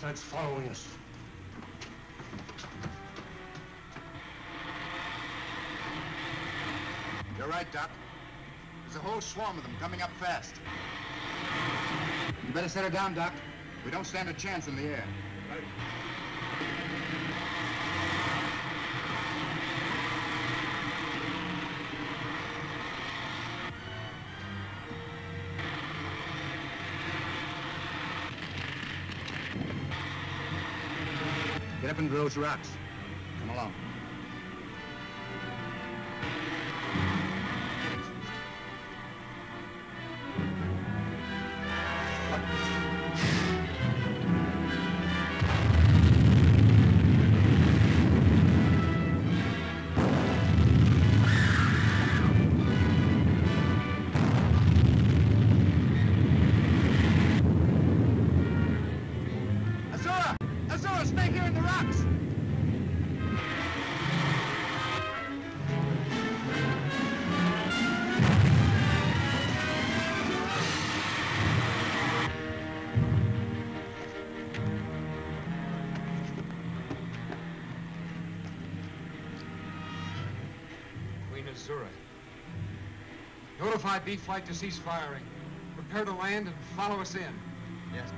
bastards following us. You're right, Doc. There's a whole swarm of them coming up fast. You better set her down, Doc. We don't stand a chance in the air. Get up into those rocks. Come along. 5B flight to cease firing. Prepare to land and follow us in. Yes.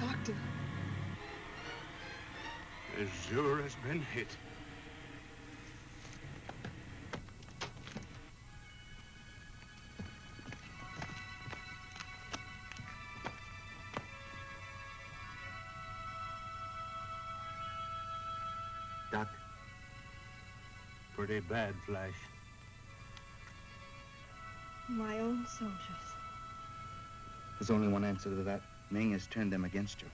Doctor. Azura has been hit. Doc, pretty bad flash my own soldiers. there's only one answer to that. Ming has turned them against you.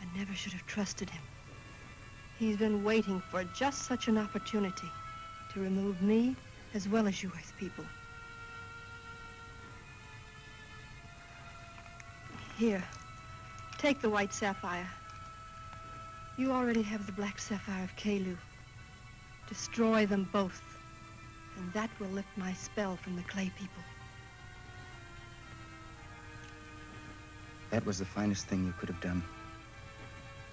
I never should have trusted him. He's been waiting for just such an opportunity to remove me as well as you Earth people. Here, take the white sapphire. You already have the black sapphire of Kalu. Destroy them both, and that will lift my spell from the clay people. That was the finest thing you could have done.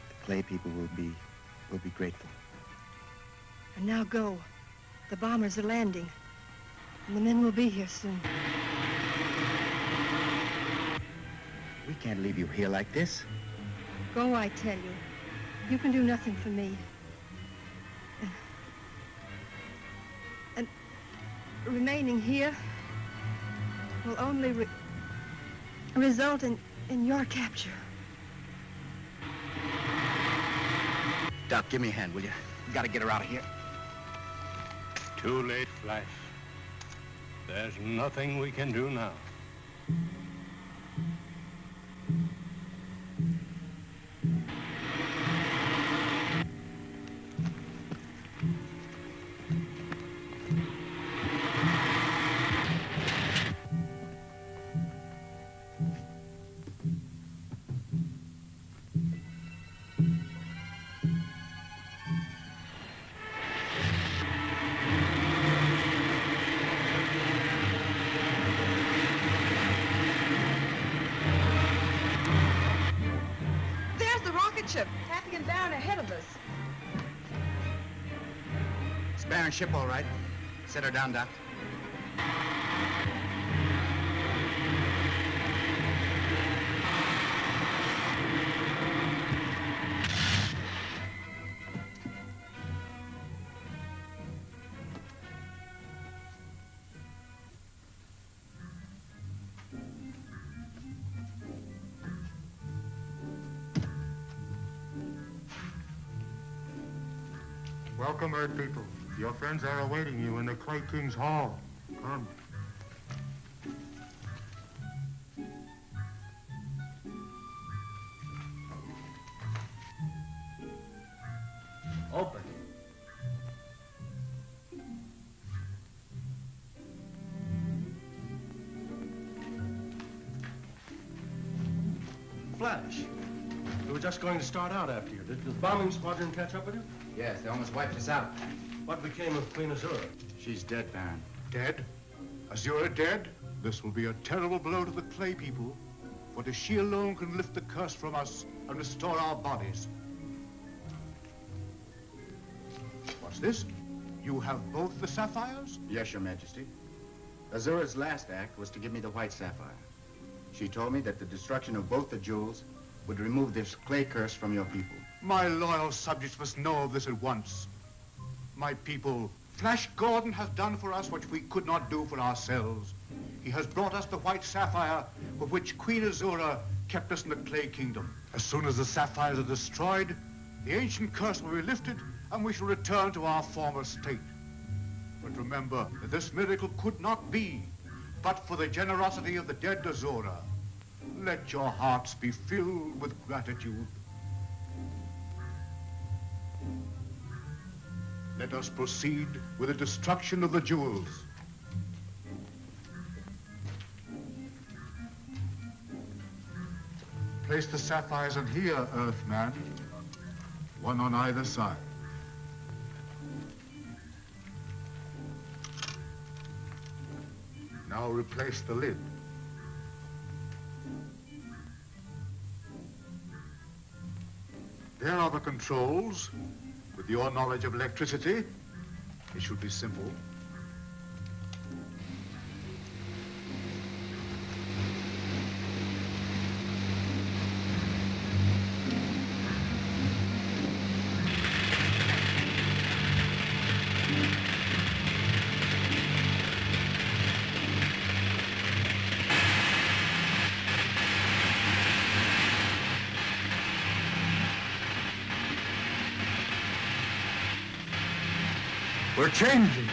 The clay people will be will be grateful. And now go. The bombers are landing, and the men will be here soon. We can't leave you here like this. Go, I tell you. You can do nothing for me. Remaining here will only re- result in, in your capture. Doc, give me a hand, will you? We gotta get her out of here. Too late, Flash. There's nothing we can do now. Ahead of us. It's Barin ship, all right. Set her down, Doc. Welcome, Earth people. Your friends are awaiting you in the Clay King's Hall. Come. Open. Flash, we were just going to start out after you. Did the bombing squadron catch up with you? Yes, they almost wiped us out. What became of Queen Azura? She's dead, Barin. Dead? Azura dead? This will be a terrible blow to the Clay people. for it is she alone can lift the curse from us and restore our bodies. What's this? You have both the sapphires? Yes, Your Majesty. Azura's last act was to give me the white sapphire. She told me that the destruction of both the jewels would remove this clay curse from your people. My loyal subjects must know of this at once. My people, Flash Gordon has done for us what we could not do for ourselves. He has brought us the white sapphire with which Queen Azura kept us in the Clay Kingdom. As soon as the sapphires are destroyed, the ancient curse will be lifted and we shall return to our former state. But remember that this miracle could not be but for the generosity of the dead Azura. Let your hearts be filled with gratitude. Let us proceed with the destruction of the jewels. Place the sapphires in here, Earthman. One on either side. Now replace the lid. There are the controls. With your knowledge of electricity, it should be simple. Changing.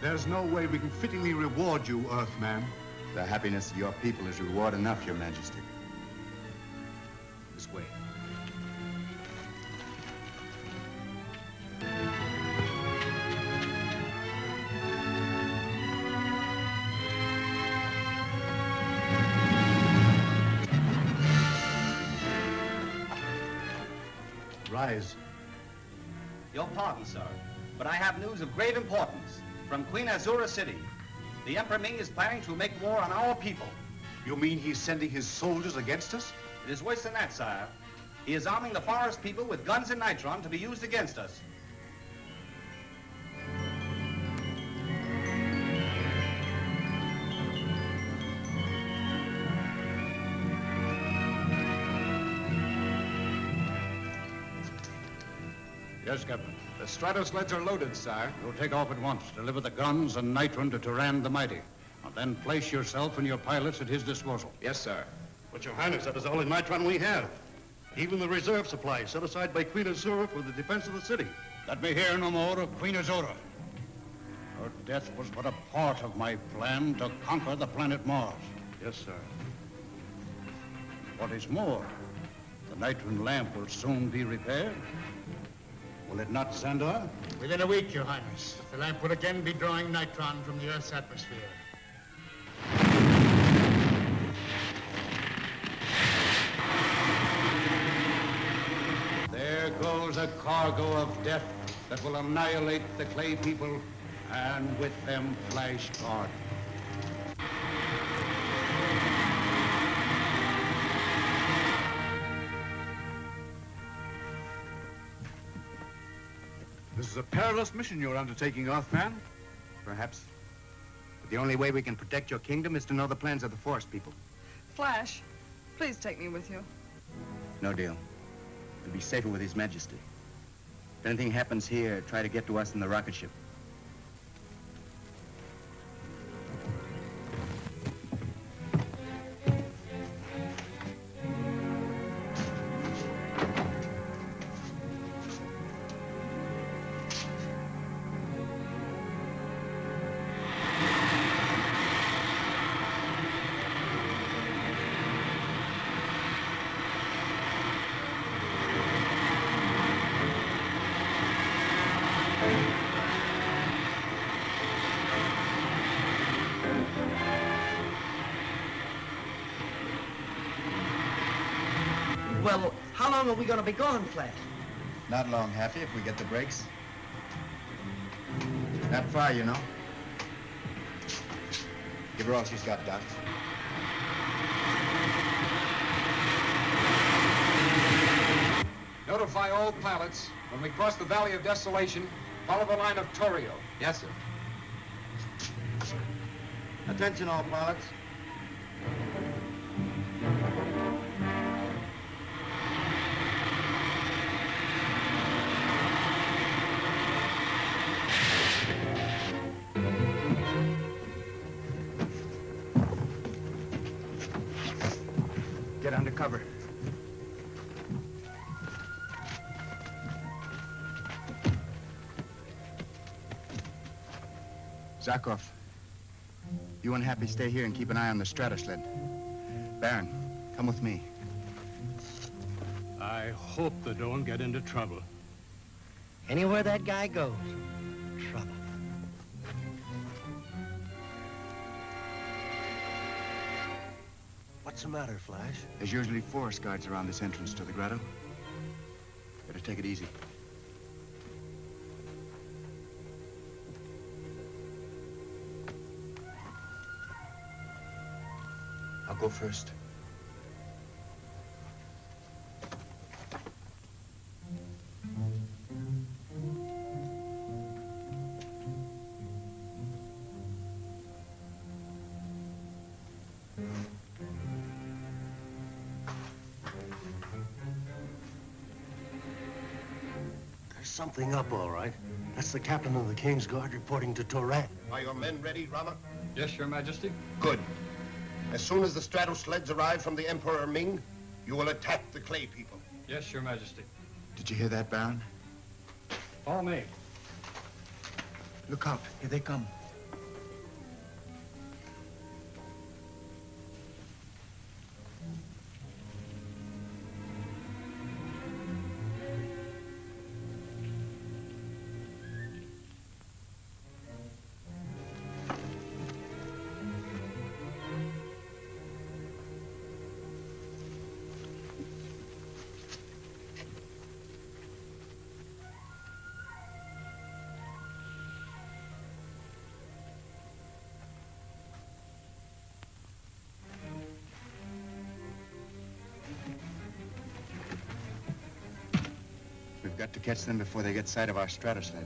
There's no way we can fittingly reward you, Earthman. The happiness of your people is reward enough, Your Majesty. Of grave importance from Queen Azura City. The Emperor Ming is planning to make war on our people. You mean he's sending his soldiers against us? It is worse than that, sire. He is arming the forest people with guns and nitron to be used against us. Yes, Captain. The Stratosleds are loaded, sire. You'll take off at once. Deliver the guns and nitron to Turan the Mighty. And then place yourself and your pilots at his disposal. Yes, sir. But, Your Highness, that is all the nitron we have. Even the reserve supply set aside by Queen Azura for the defense of the city. Let me hear no more of Queen Azura. Her death was but a part of my plan to conquer the planet Mars. Yes, sir. What is more, the nitron lamp will soon be repaired. Will it not, Sandor? Within a week, Your Highness, the lamp will again be drawing nitron from the Earth's atmosphere. There goes a cargo of death that will annihilate the clay people, and with them Flash God. Is a perilous mission you're undertaking, Earthman. Perhaps. But the only way we can protect your kingdom is to know the plans of the forest people. Flash, please take me with you. No deal. You'll be safer with His Majesty. If anything happens here, try to get to us in the rocket ship. Long are we going to be gone, Flat? Not long, Happy, if we get the brakes. Not far, you know. Give her all she's got, Doc. Notify all pilots when we cross the Valley of Desolation, follow the line of Torrio. Yes, sir. Attention, all pilots. Zarkov, you and Happy stay here and keep an eye on the stratosled. Barin, come with me. I hope they don't get into trouble. Anywhere that guy goes, trouble. What's the matter, Flash? There's usually forest guards around this entrance to the grotto. Better take it easy. I'll go first. There's something up, all right. That's the captain of the King's Guard reporting to Turan. Are your men ready, Rama? Yes, Your Majesty. Good. As soon as the stratosleds arrive from the Emperor Ming, you will attack the Clay people. Yes, Your Majesty. Did you hear that, Barin? Follow me. Look out. Here they come. We've got to catch them before they get sight of our stratosled.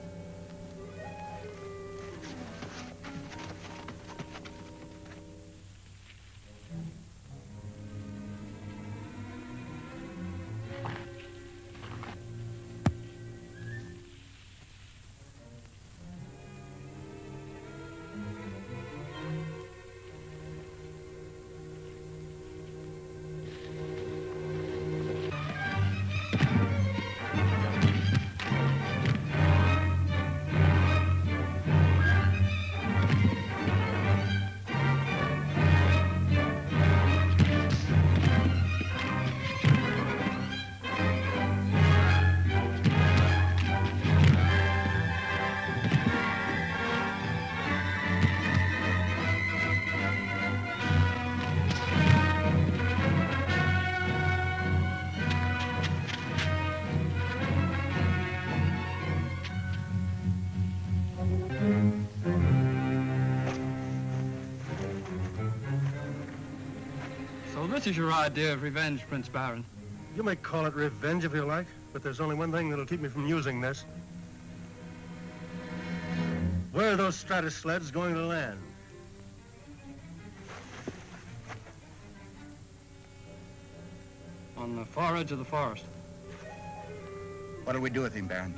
This is your idea of revenge, Prince Barin. You may call it revenge if you like, but there's only one thing that'll keep me from using this. Where are those stratosleds going to land? On the far edge of the forest. What'll we do with him, Barin?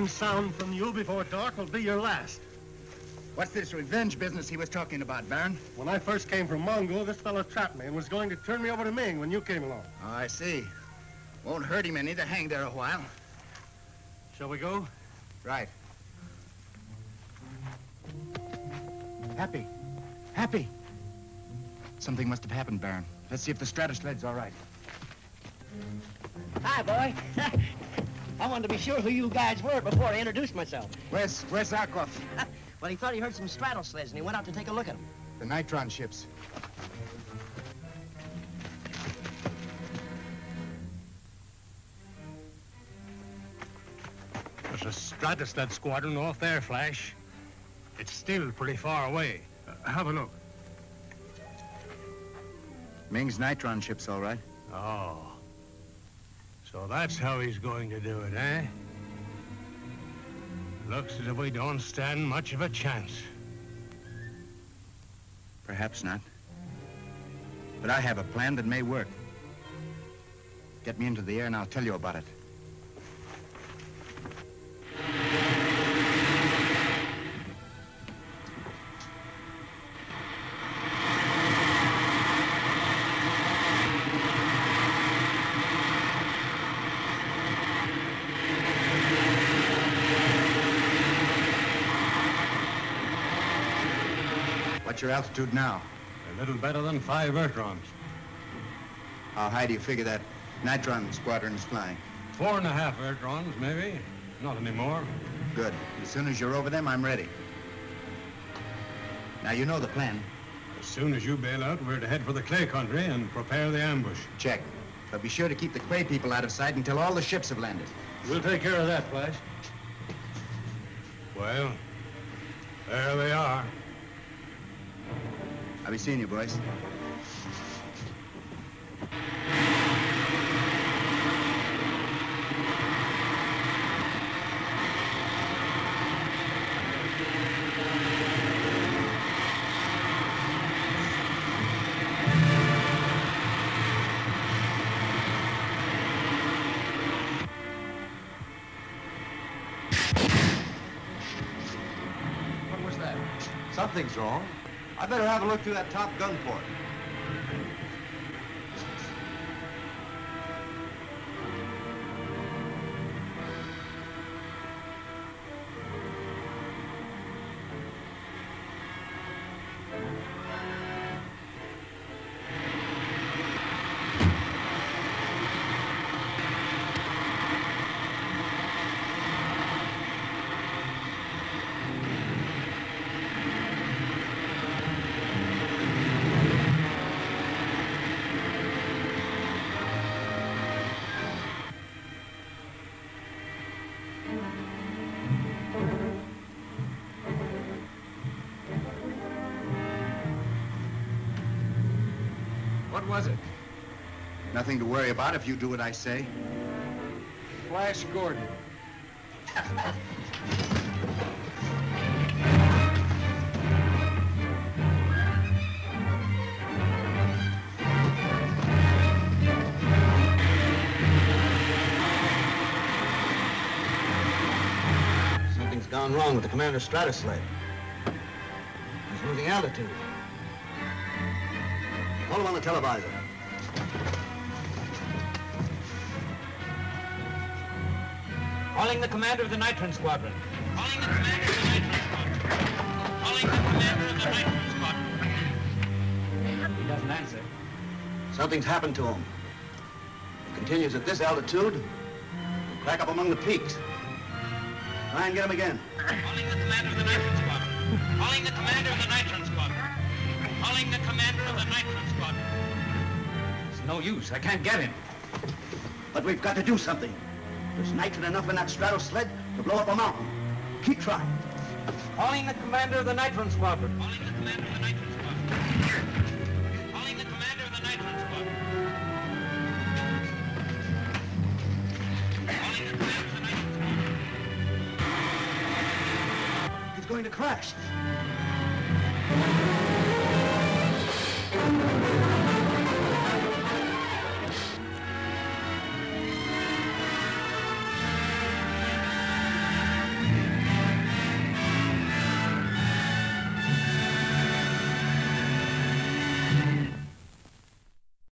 One sound from you before dark will be your last. What's this revenge business he was talking about, Barin? When I first came from Mongo, this fellow trapped me and was going to turn me over to Ming when you came along. Oh, I see. Won't hurt him any to hang there a while. Shall we go? Right. Happy. Happy. Something must have happened, Barin. Let's see if the stratosled's all right. Hi, boy. I wanted to be sure who you guys were before I introduced myself. Where's, where's Zarkov? well, he thought he heard some stratosleds, and he went out to take a look at them. The Nitron ships. There's a Stratosled squadron off there, Flash. It's still pretty far away. Uh, have a look. Ming's Nitron ships, all right. Oh. So that's how he's going to do it, eh? Looks as if we don't stand much of a chance. Perhaps not. But I have a plan that may work. Get me into the air and I'll tell you about it. What's your altitude now? A little better than five Ertrons. How high do you figure that Nitron squadron is flying? Four and a half Ertrons, maybe. Not anymore. Good. As soon as you're over them, I'm ready. Now, you know the plan. As soon as you bail out, we're to head for the clay country and prepare the ambush. Check. But be sure to keep the Clay people out of sight until all the ships have landed. We'll take care of that, Flash. Well, there they are. I'll be seeing you, boys. What was that? Something's wrong. I better have a look through that top gun port. What was it? Nothing to worry about if you do what I say. Flash Gordon. Something's gone wrong with the Commander Stratosled. He's losing altitude. Hold him on the televisor. Calling the commander of the Nitron Squadron. Calling the commander of the Nitron Squadron. Calling the commander of the Nitron Squadron. He doesn't answer. Something's happened to him. If it continues at this altitude, he'll crack up among the peaks. Try and get him again. Calling the commander of the Nitron Squadron. Calling the commander of the Nitron Squadron. Calling the commander of the Nitron Squadron. It's no use. I can't get him. But we've got to do something. There's nitrogen enough in that Stratosled to blow up a mountain. Keep trying. Calling the commander of the Nitron Squadron. Calling the commander of the Nitron Squadron. Calling the commander of the Nitron Squadron. Calling the commander of the Nitron Squadron. He's going to crash.